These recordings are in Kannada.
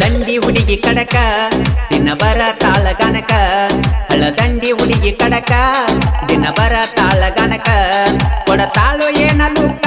ದಂಡಿ ಹುಡುಗಿ ಕಡಕ ದಿನ ಬರ ತಾಳ ಗನಕ ಹಳ ದಂಡಿ ಹುಡುಗಿ ಕಡಕ ದಿನ ಬರ ತಾಳ ಗನಕ ಕೊಡ ತಾಳು ಏನ ಲುಕ್ಕ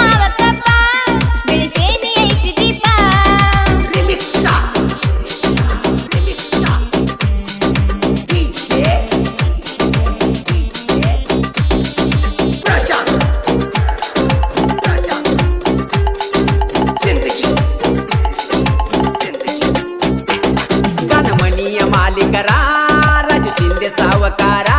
ಮಾಲಿಕರ ರಜು ಸಿಂಧೆ ಸಾವಕಾರ.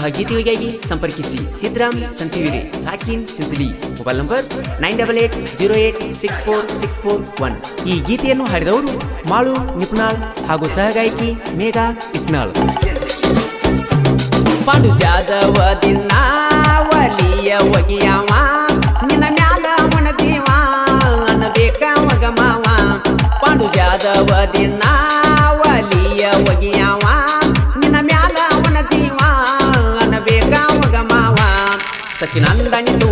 ಇಂತಹ ಗೀತೆಗಳಿಗಾಗಿ ಸಂಪರ್ಕಿಸಿ. ಸಿದ್ರಾಮ್ ಸಂತೀವಿರಿ ಸಾಕಿನ್ ಸಿಂಥಿಲಿ mobile number nine double eight zero eight six four six four one. ಈ ಗೀತೆಯನ್ನು ಹಾಡಿದವರು ಮಾಳು ನಿಪುಣಾಳ್ ಹಾಗೂ ಸಹಗಾಯಕಿ ಮೇಘಾ ಇಟ್ನಾಳ್. ಪಾಂಡು ಜಾದವ ದಿನ ಒಲಿಯ ಒಗಿಯವ ನಿನ್ನ ಪಾಂಡು ಜಾದವ ದಿನ ನಂದನಿ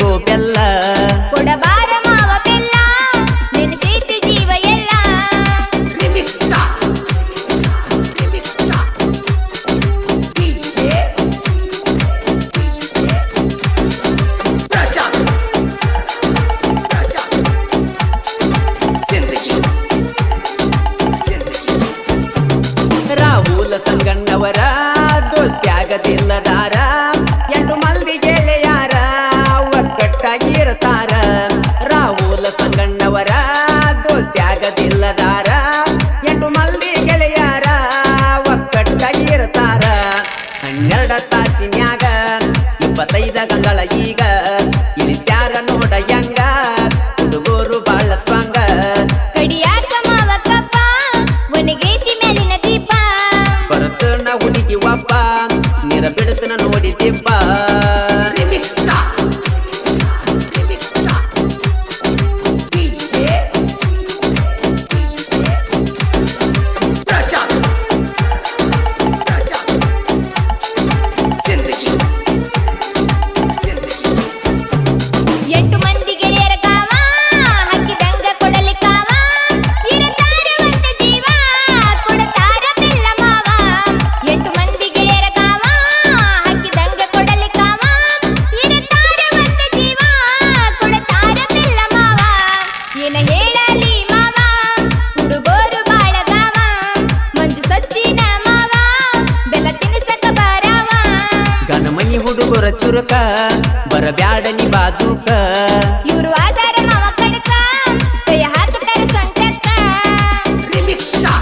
ಗೋಪೆಲ್ಲ ಬೆಲ್ಲ ಇಪ್ಪತ್ತೈದ ಗಂಗಳ ಈಗ ಗಣಮನಿ ಹುಡುಗರ ಚುರುಕ ಬರಬ್ಯಾಡ ನೀ ಬಾಜೂಕ ಇವ್ರು ಆಧಾರ ಮಾವ ಕಣಕ ಕೈ ಹಾಕುತ್ತಾರೆ ಸೊಂಟಕ್ಕ Remix Star.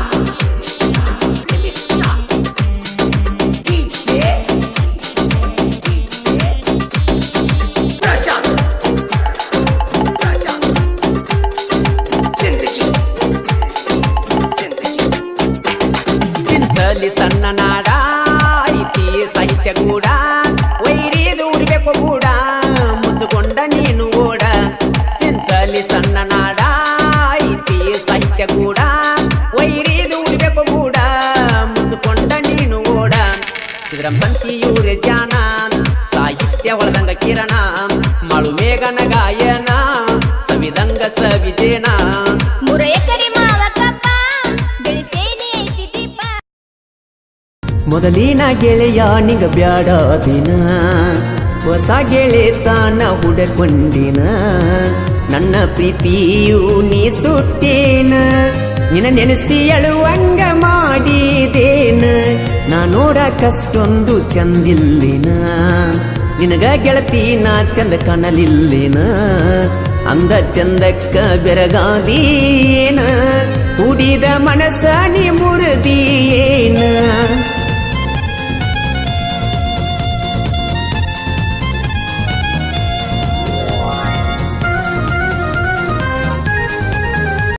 Remix Star. DJ. Prashant. Prashant. Zindagi. Zindagi. ಚಿಂತಲಿ ಸಣ್ಣ ನಾಡ ಐತಿ ಸಾಹಿತ್ಯ ಕೂಡ ಇದರ ಸಂತಿಯೂರೆ ಜಾನ ಸಾಹಿತ್ಯ ಹೊಳದಂಗ ಕಿರಣ ಮಳು ಮೇಘನ ಗಾಯನ ಸವಿದಂಗ ಸವಿದೇನಾ. ಮೊದಲಿನ ಗೆಳೆಯ ನಿಗ ಬ್ಯಾಡ ದಿನ ಹೊಸ ಗೆಳೆತನ ಹುಡಕೊಂಡಿನ. ನನ್ನ ಪ್ರೀತಿಯು ನೀ ಸುಟ್ಟೇನ ನಿನ್ನ ನೆನೆಸಿ ಅಳುವಂಗ ಮಾಡಿದೇನ. ನಾ ನೋಡಕಷ್ಟೊಂದು ಚಂದಿಲ್ಲಿನ. ನಿನಗ ಗೆಳತಿ ನಾ ಚಂದ ಕಾಣಲಿಲ್ಲಿನ? ಅಂದ ಚಂದಕ್ಕ ಬೆರಗಾದೀನ ಕುಡಿದ ಮನಸ್ಸ ನೀ ಮುರಿದೀಯೇನ?